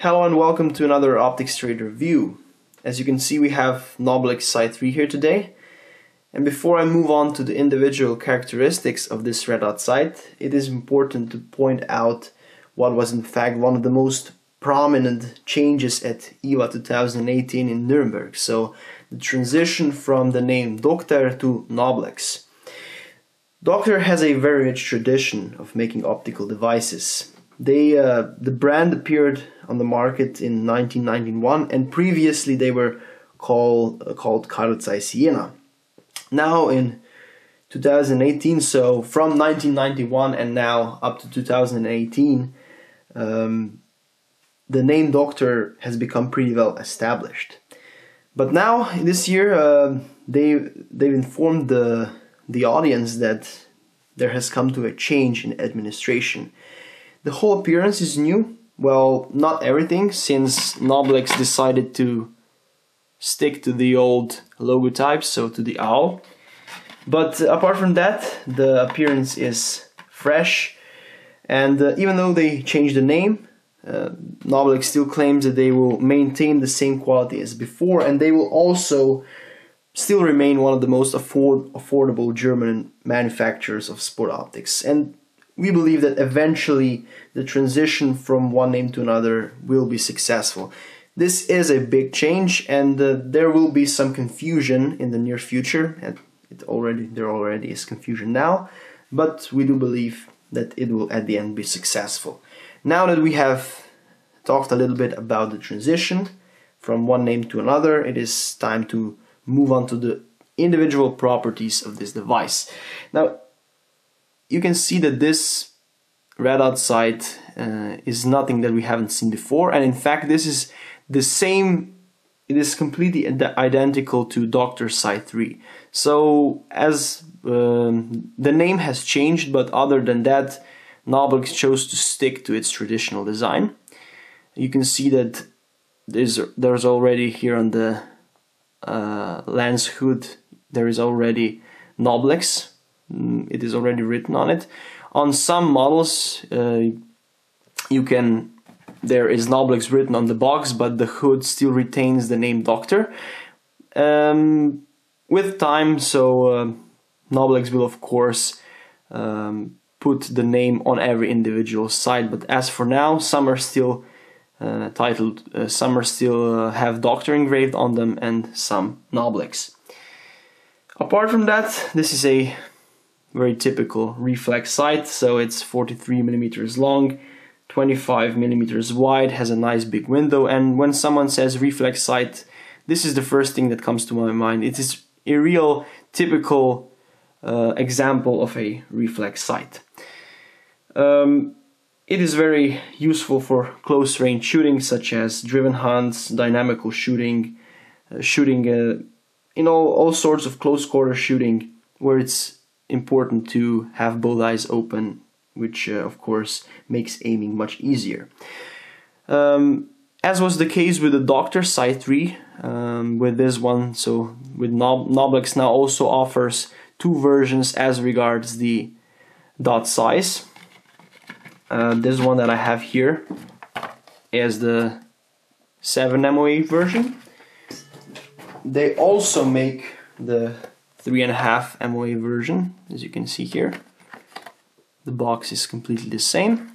Hello and welcome to another Optics Trade review. As you can see we have Noblex Sight 3 here today. And before I move on to the individual characteristics of this red dot sight, it is important to point out what was in fact one of the most prominent changes at IWA 2018 in Nuremberg. So the transition from the name Docter to Noblex. Docter has a very rich tradition of making optical devices. They, uh, the brand appeared on the market in 1991 and previously they were called, uh, called Carl Zeiss Jena. Now in 2018, so from 1991 and now up to 2018, um, the name Docter has become pretty well established. But now this year, uh, they they've informed the the audience that there has come to a change in administration. The whole appearance is new. Well, not everything, since Noblex decided to stick to the old logotype, so to the owl. But apart from that, the appearance is fresh, and uh, even though they changed the name, uh, Noblex still claims that they will maintain the same quality as before, and they will also still remain one of the most afford affordable German manufacturers of sport optics. And we believe that eventually the transition from one name to another will be successful. This is a big change, and uh, there will be some confusion in the near future. And it already there already is confusion now, but we do believe that it will at the end be successful. Now that we have talked a little bit about the transition from one name to another, it is time to move on to the individual properties of this device. Now, you can see that this red sight uh, is nothing that we haven't seen before, and in fact, this is the same. It is completely identical to Docter Sight 3. So, as um, the name has changed, but other than that, Noblex chose to stick to its traditional design. You can see that there's there's already here on the uh, lens hood there is already Noblex. Mm, it is already written on it. On some models, uh, you can there is Noblex written on the box, but the hood still retains the name Docter. Um, with time, so uh, Noblex will of course um, put the name on every individual sight. But as for now, some are still uh, titled, uh, some are still uh, have Docter engraved on them, and some Noblex. Apart from that, this is a very typical reflex sight. So it's 43 millimeters long, 25 millimeters wide, has a nice big window. And when someone says reflex sight, this is the first thing that comes to my mind. It is a real typical uh, example of a reflex sight. Um, it is very useful for close range shooting, such as driven hunts, dynamical shooting, uh, shooting uh, in all, all sorts of close quarter shooting, where it's important to have both eyes open, which uh, of course makes aiming much easier. Um, as was the case with the Docter Sight 3, um, with this one, so with Nob Noblex now also offers two versions as regards the dot size. Uh, this one that I have here is the 7 MOA version. They also make the 3.5 MOA version, as you can see here. The box is completely the same.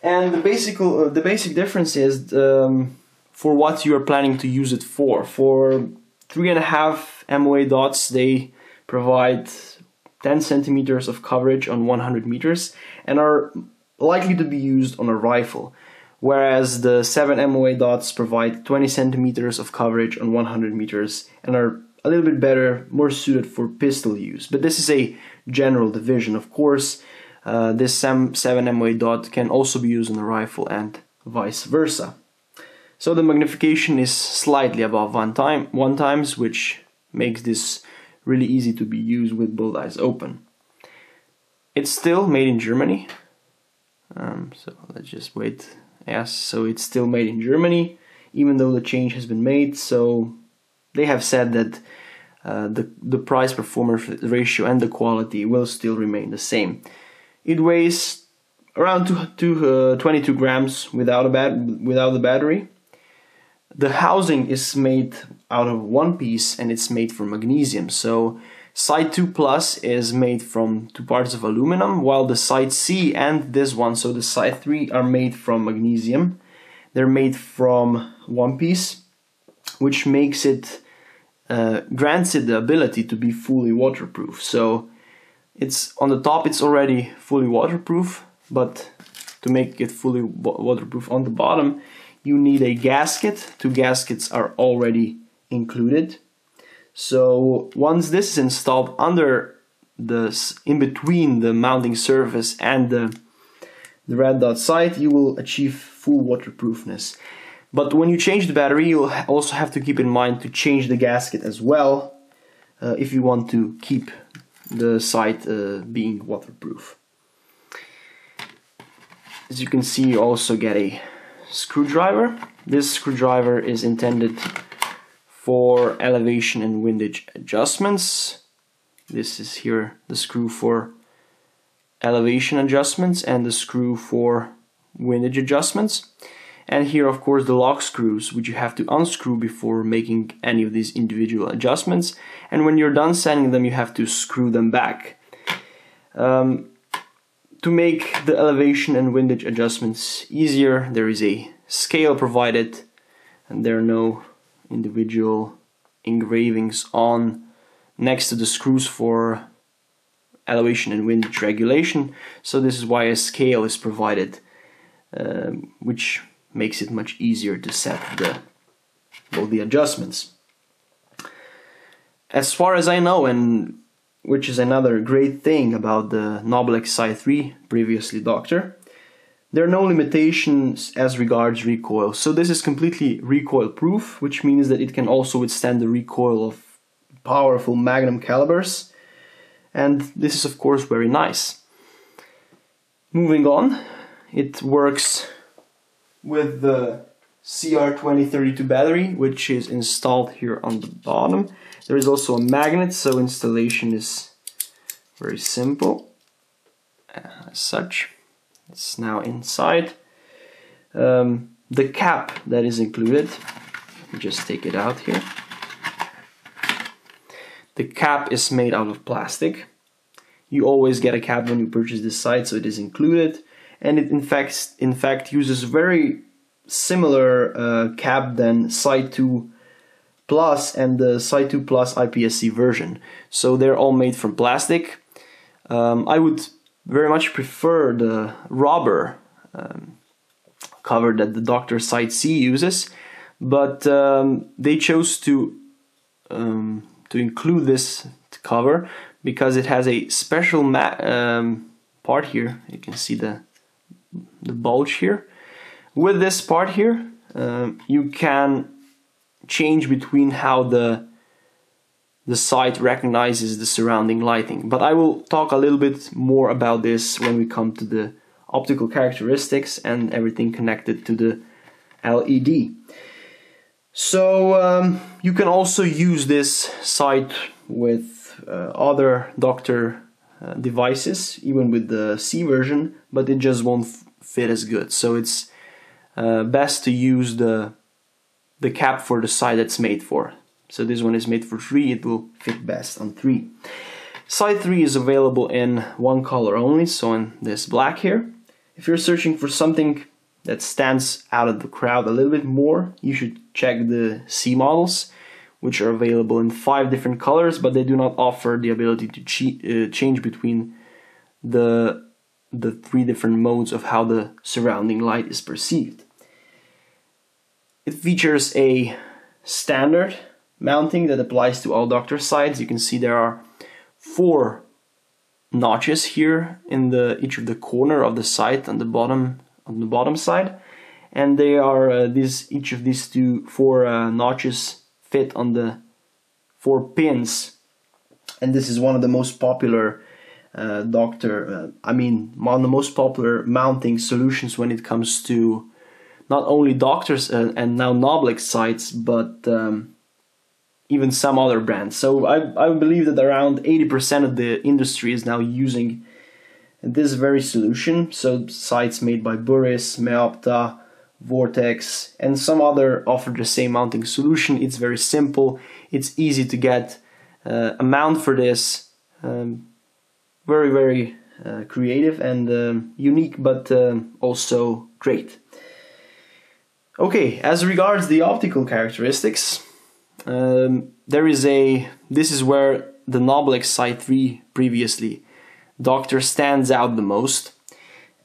And the basic, uh, the basic difference is um, for what you are planning to use it for. For 3.5 MOA dots, they provide 10 centimeters of coverage on 100 meters and are likely to be used on a rifle, whereas the 7 MOA dots provide 20 centimeters of coverage on 100 meters and are a little bit better, more suited for pistol use. But this is a general division, of course. Uh, this 7 MOA dot can also be used on a rifle and vice versa. So the magnification is slightly above one time, one times, which makes this really easy to be used with both eyes open. It's still made in Germany, um, so let's just wait. Yes, so it's still made in Germany, even though the change has been made. So they have said that uh, the the price performance ratio and the quality will still remain the same. It weighs around two, two, uh, 22 grams without a bat without the battery. The housing is made out of one piece and it's made from magnesium. So Sight 2 plus is made from two parts of aluminum while the Sight C and this one, so the Sight 3 are made from magnesium. They're made from one piece which makes it uh, grants it the ability to be fully waterproof. So it's on the top it's already fully waterproof but to make it fully waterproof on the bottom you need a gasket. Two gaskets are already included. So once this is installed under the in between the mounting surface and the the red dot sight you will achieve full waterproofness but when you change the battery you'll also have to keep in mind to change the gasket as well uh, if you want to keep the sight uh, being waterproof. As you can see, you also get a screwdriver. This screwdriver is intended for elevation and windage adjustments. This is here the screw for elevation adjustments and the screw for windage adjustments. And here, of course, the lock screws, which you have to unscrew before making any of these individual adjustments. And when you're done sanding them, you have to screw them back. Um, to make the elevation and windage adjustments easier, there is a scale provided, and there are no individual engravings on next to the screws for elevation and windage regulation. So this is why a scale is provided, um, which makes it much easier to set the well, the adjustments. As far as I know, and which is another great thing about the Noblex Sight 3, previously Docter, there are no limitations as regards recoil. So this is completely recoil proof, which means that it can also withstand the recoil of powerful magnum calibers. And this is of course very nice. Moving on, it works with the CR2032 battery, which is installed here on the bottom. There is also a magnet, so installation is very simple. Uh, as such, it's now inside. Um, the cap that is included, just take it out here. The cap is made out of plastic. You always get a cap when you purchase this Sight, so it is included and it in fact in fact uses very similar uh, cap than Sight 2 Plus and the Sight 2 Plus IPSC version. So they're all made from plastic. Um, I would very much prefer the rubber um, cover that the Docter Sight C uses, but um, they chose to um, to include this cover because it has a special um, part here. You can see the the bulge here. With this part here, um, you can change between how the the sight recognizes the surrounding lighting. But I will talk a little bit more about this when we come to the optical characteristics and everything connected to the LED. So um, you can also use this sight with uh, other Docter uh, devices, even with the C version, but it just won't fit as good. So it's uh, best to use the the cap for the sight that's made for. So this one is made for 3, it will fit best on 3. Sight 3 is available in one color only, so in this black here. If you're searching for something that stands out of the crowd a little bit more, you should check the C models which are available in five different colors, but they do not offer the ability to uh, change between the the three different modes of how the surrounding light is perceived. It features a standard mounting that applies to all Docter sides. You can see there are four notches here in the each of the corner of the sight on the bottom on the bottom side, and they are uh, these each of these two four uh, notches fit on the four pins and this is one of the most popular uh, Docter uh, I mean one of the most popular mounting solutions when it comes to not only Docters uh, and now Noblex sights, but um, even some other brands so I, I believe that around 80% of the industry is now using this very solution, so sights made by Burris, Meopta, Vortex, and some other offer the same mounting solution. It's very simple, it's easy to get uh, a mount for this. Um, very, very uh, creative and um, unique, but um, also great. Okay, as regards the optical characteristics, um, there is a. This is where the Noblex Sight 3 previously Docter stands out the most.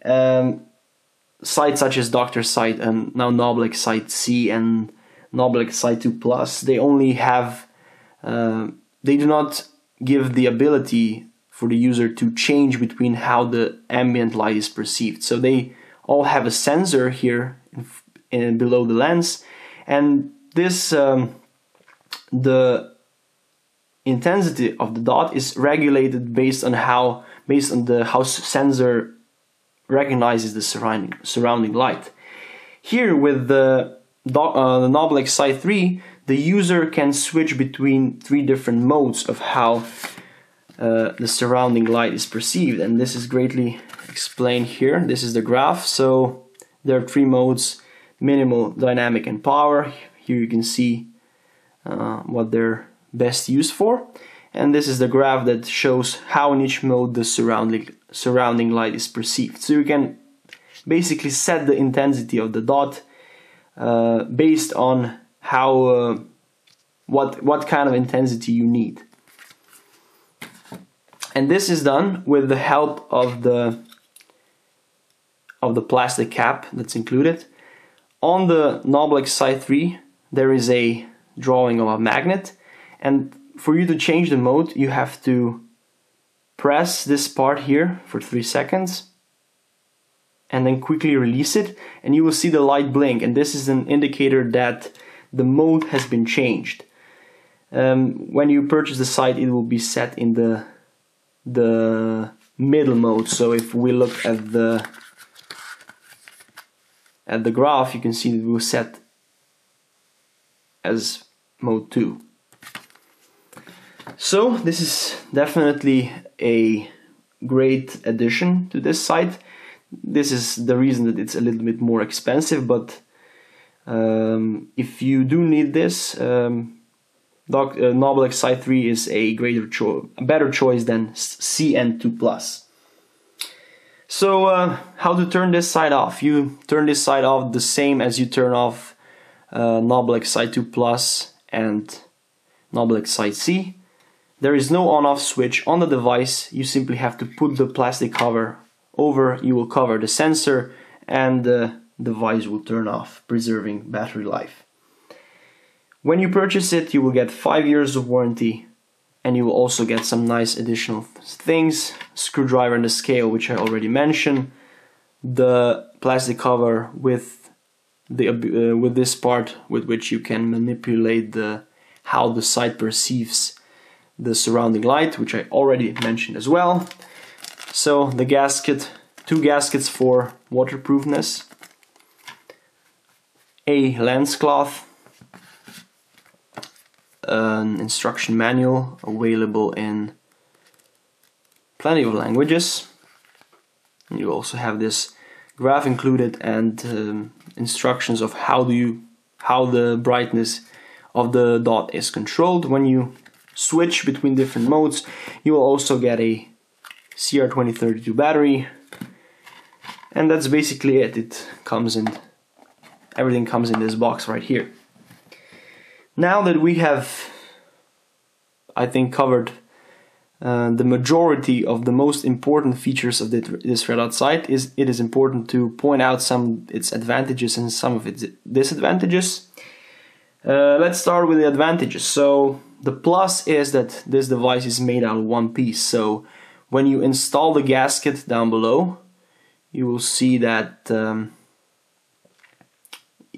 Um, sights such as Docter Sight and now Noblex Sight C and Noblex Sight 2 Plus, they only have. Uh, they do not give the ability for the user to change between how the ambient light is perceived. So they all have a sensor here in, below the lens, and this um, the intensity of the dot is regulated based on how based on the how sensor recognizes the surrounding surrounding light. Here with the uh, the Noblex Sight 3, the user can switch between three different modes of how uh, the surrounding light is perceived, and this is greatly explained here. This is the graph. So there are three modes: minimal, dynamic, and power. Here you can see uh, what they're best used for. And this is the graph that shows how in each mode the surrounding surrounding light is perceived. So you can basically set the intensity of the dot uh, based on how uh, what what kind of intensity you need. And this is done with the help of the of the plastic cap that's included. On the Noblex Sight 3 there is a drawing of a magnet and for you to change the mode you have to press this part here for 3 seconds and then quickly release it and you will see the light blink and this is an indicator that the mode has been changed. Um, when you purchase the sight it will be set in the the middle mode so if we look at the at the graph you can see that we will set as mode 2 so this is definitely a great addition to this sight. this is the reason that it's a little bit more expensive but um, if you do need this um, Doc, uh, Noblex Sight 3 is a greater a better choice than CN2 Plus. So uh, how to turn this side off? You turn this side off the same as you turn off uh, Noblex Sight 2 Plus and Noblex Sight C. There is no on-off switch on the device. You simply have to put the plastic cover over. You will cover the sensor and the device will turn off, preserving battery life. When you purchase it, you will get 5 years of warranty and you will also get some nice additional things, screwdriver and the scale which I already mentioned, the plastic cover with the uh, with this part with which you can manipulate the how the sight perceives the surrounding light, which I already mentioned as well. So the gasket, two gaskets for waterproofness, a lens cloth an instruction manual available in plenty of languages. You also have this graph included and um, instructions of how do you how the brightness of the dot is controlled. When you switch between different modes you will also get a CR2032 battery. And that's basically it. It comes in everything comes in this box right here now that we have, I think, covered uh, the majority of the most important features of this red dot sight, is it is important to point out some its advantages and some of its disadvantages. Uh, let's start with the advantages. So the plus is that this device is made out of one piece. So when you install the gasket down below, you will see that um,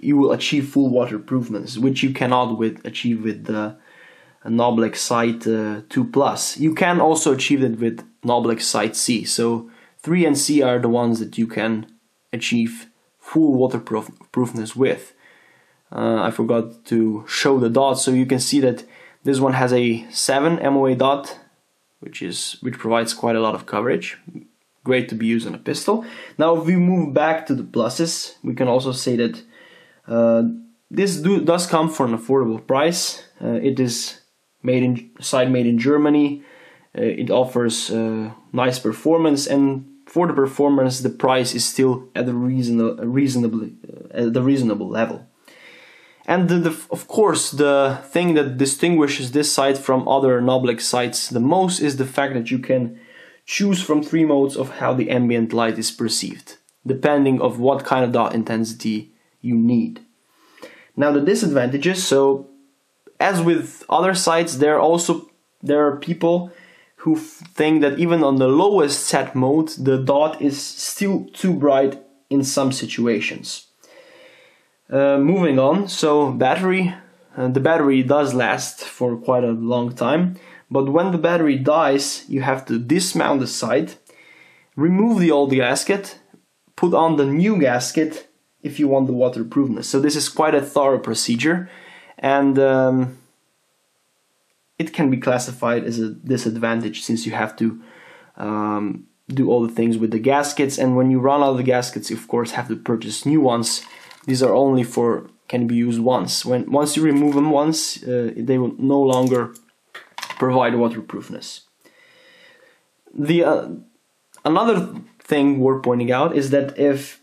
you will achieve full waterproofness, which you cannot with achieve with the Noblex Sight uh, 2 Plus. You can also achieve it with Noblex Sight C. So 3 and C are the ones that you can achieve full waterproofness with. Uh, I forgot to show the dots, so you can see that this one has a 7 MOA dot, which is which provides quite a lot of coverage. great to be used on a pistol. Now, if we move back to the pluses, we can also say that uh, this do, does come for an affordable price. Uh, it is made in sight made in Germany. Uh, it offers uh, nice performance, and for the performance, the price is still at a reasonable, reasonably uh, at the reasonable level. And the, the, of course, the thing that distinguishes this sight from other Noblex sights the most is the fact that you can choose from three modes of how the ambient light is perceived, depending of what kind of dot intensity you need. Now the disadvantages, so as with other sights, there are also there are people who think that even on the lowest set mode, the dot is still too bright in some situations. Uh, moving on, so battery, uh, the battery does last for quite a long time, but when the battery dies, you have to dismount the sight, remove the old gasket, put on the new gasket if you want the waterproofness. So this is quite a thorough procedure, and um, it can be classified as a disadvantage since you have to um, do all the things with the gaskets, and when you run out of the gaskets, you of course have to purchase new ones. These are only for can be used once. When once you remove them once, uh, they will no longer provide waterproofness. The uh, another thing worth pointing out is that if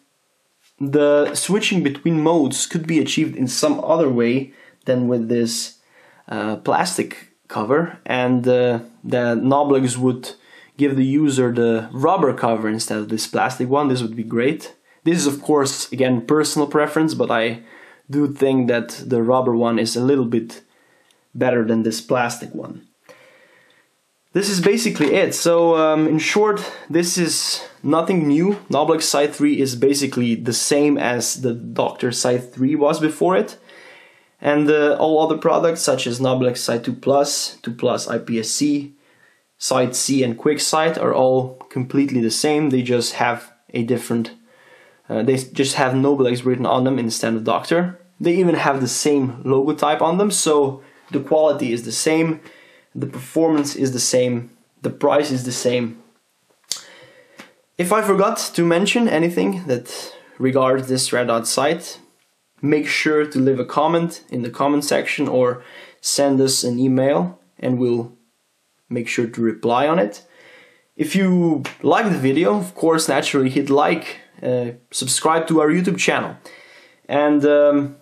the switching between modes could be achieved in some other way than with this uh, plastic cover and uh, the Noblex would give the user the rubber cover instead of this plastic one. This would be great. This is of course again personal preference but I do think that the rubber one is a little bit better than this plastic one this is basically it. So um, in short, this is nothing new. Noblex Sight 3 is basically the same as the Docter Sight 3 was before it. And uh, all other products such as Noblex Sight 2 Plus, 2 Plus IPSC, Sight C and Quick Sight are all completely the same. They just have a different, uh, they just have Noblex written on them instead of Docter. They even have the same logo type on them, so the quality is the same the performance is the same, the price is the same. If I forgot to mention anything that regards this red dot sight, make sure to leave a comment in the comment section or send us an email and we'll make sure to reply on it. If you like the video, of course, naturally hit like, uh, subscribe to our YouTube channel. And um,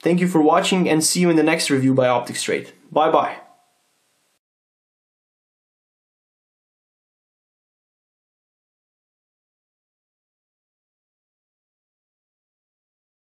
thank you for watching and see you in the next review by Optics Trade. Bye bye.